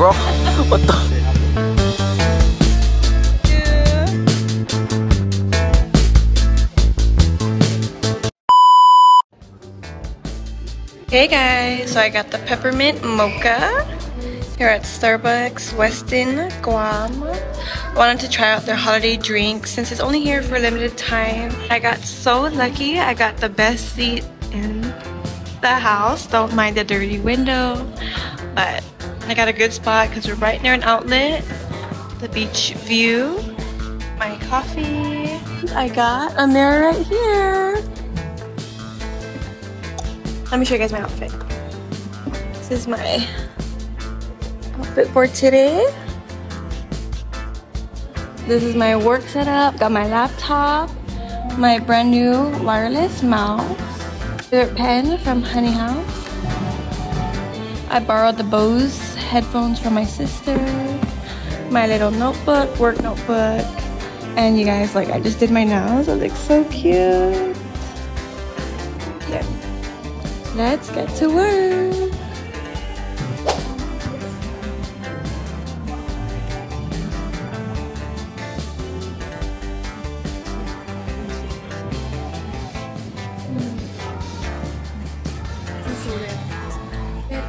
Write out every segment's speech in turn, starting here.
Bro, what the? Hey guys, so I got the peppermint mocha here at Starbucks Westin Guam. I wanted to try out their holiday drink since it's only here for a limited time. I got so lucky, I got the best seat in the house. Don't mind the dirty window, but I got a good spot because we're right near an outlet. The beach view, my coffee. I got a mirror right here. Let me show you guys my outfit. This is my outfit for today. This is my work setup. Got my laptop, my brand new wireless mouse, favorite pen from Honey House. I borrowed the Bose headphones from my sister, my little notebook, work notebook, and you guys, like, I just did my nails. It looks so cute. Yeah. Let's get to work.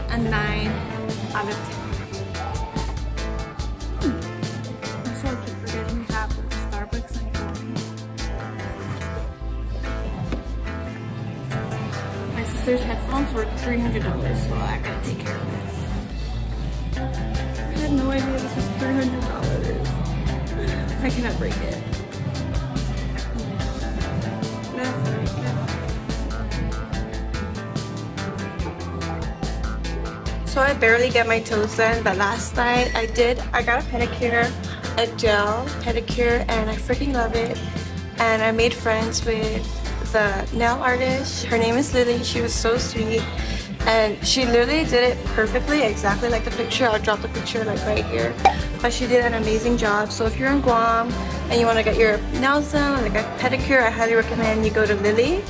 A nine out of ten. I'm so keep forgetting to have Starbucks on My sister's headphones were $300, so I gotta take care of this. I had no idea this was $300. I cannot break it. That's right. So I barely get my toes done, but last night I did. I got a pedicure, a gel pedicure, and I freaking love it. And I made friends with the nail artist. Her name is Lily. She was so sweet. And she literally did it perfectly, exactly like the picture. I'll drop the picture like right here. But she did an amazing job. So if you're in Guam and you want to get your nails done, like a pedicure, I highly recommend you go to Lily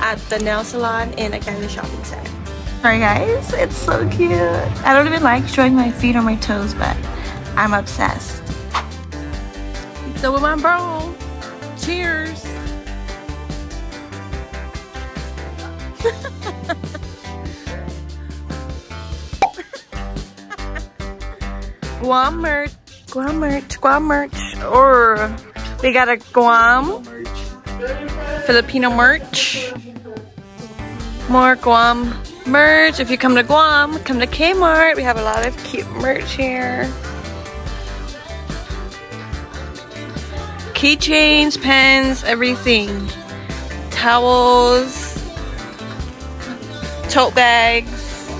at the nail salon in Agana Shopping Center. Sorry guys, it's so cute. I don't even like showing my feet or my toes, but I'm obsessed. So with my bro, cheers. Guam merch, Guam merch, Guam merch, or we got a Guam Filipino merch. More Guam merch. If you come to Guam, come to Kmart. We have a lot of cute merch here. Keychains, pens, everything. Towels, tote bags.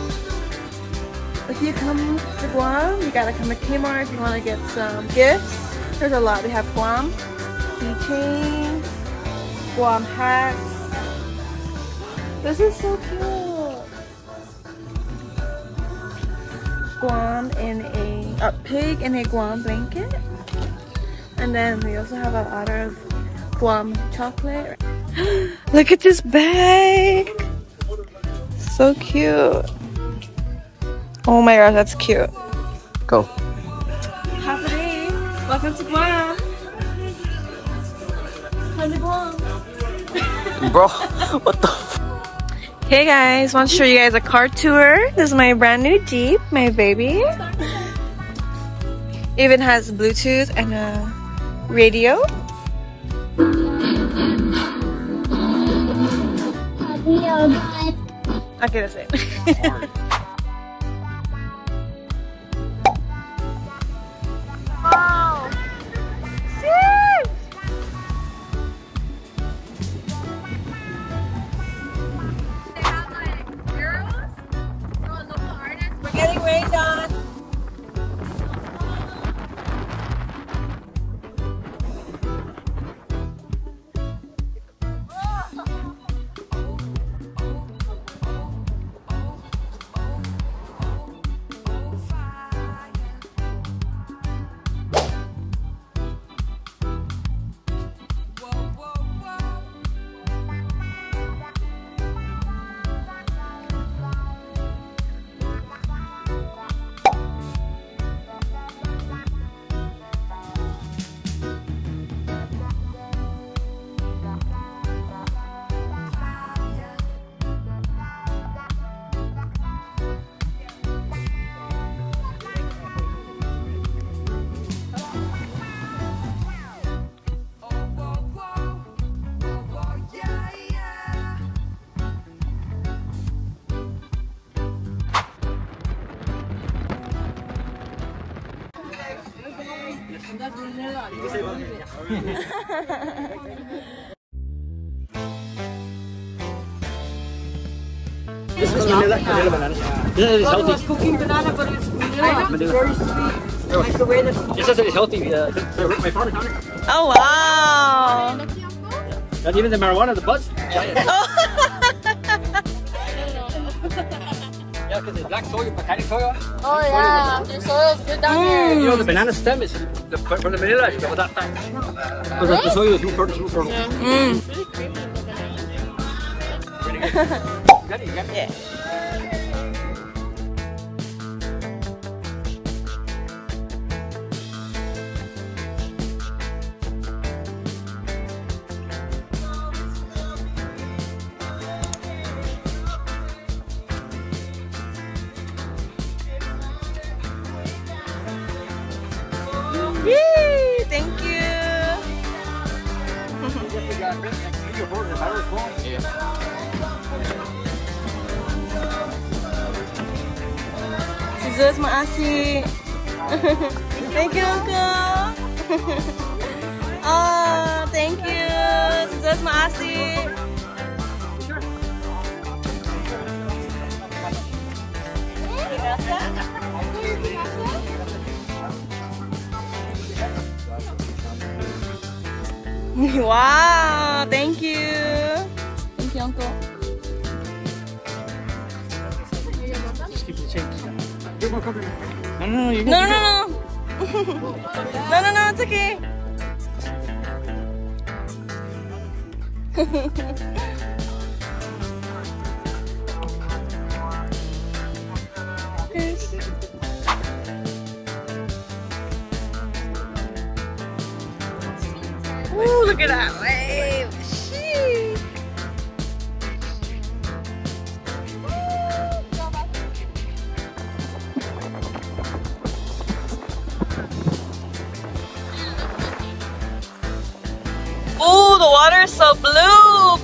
If you come to Guam, you gotta come to Kmart if you wanna get some gifts. There's a lot. We have Guam keychains, Guam hats. This is so cute. Guam in a, a pig in a Guam blanket. And then we also have a lot of Guam chocolate. Look at this bag. So cute. Oh my gosh, that's cute. Go. Half a day. Welcome to Guam. Come to Guam. Bro, what the? Hey guys, want to show you guys a car tour. This is my brand new Jeep, my baby. Even has Bluetooth and a radio. Okay, that's it. This is vanilla, vanilla banana. This is it was healthy. cooking banana, but it's vanilla. Very sweet. Like the way that It says it's healthy. Uh, the, the, my farm counter. Oh wow! Not even the marijuana, the buds. Giant. yeah, because it's black soy, volcanic soy. Oh yeah, the soil's good down here. You know, the banana stem is the, from the vanilla. It's about that fat. Because the soil is root fertile, root fertile. Mm. Really creamy the banana. Really good. Got it, you got it. Yeah. Small. Scissors makasih. thank you, Uncle. oh, thank you. Scissors makasih. Wow, You're more comfortable. No, no, no. You No, no, no, no. no, no, no, it's okay. Ooh, look at that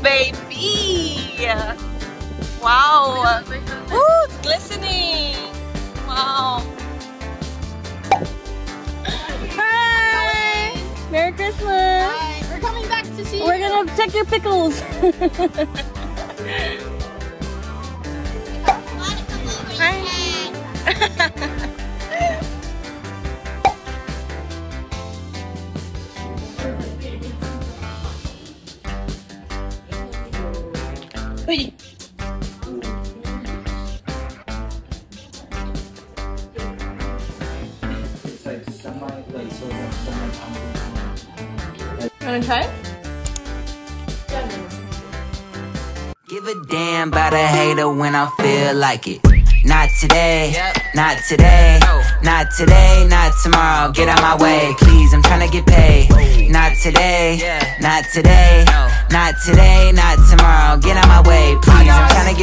baby. Wow. Ooh, glistening. Wow. Hi. Merry Christmas. We're coming back to see We're gonna check your pickles. Wanna try? Give a damn about a hater when I feel like it. Not today, not today, not today, not tomorrow. Get out my way, please. I'm trying to get paid. Not today, not today, not today, not tomorrow. Get out my way, please. I'm tryna get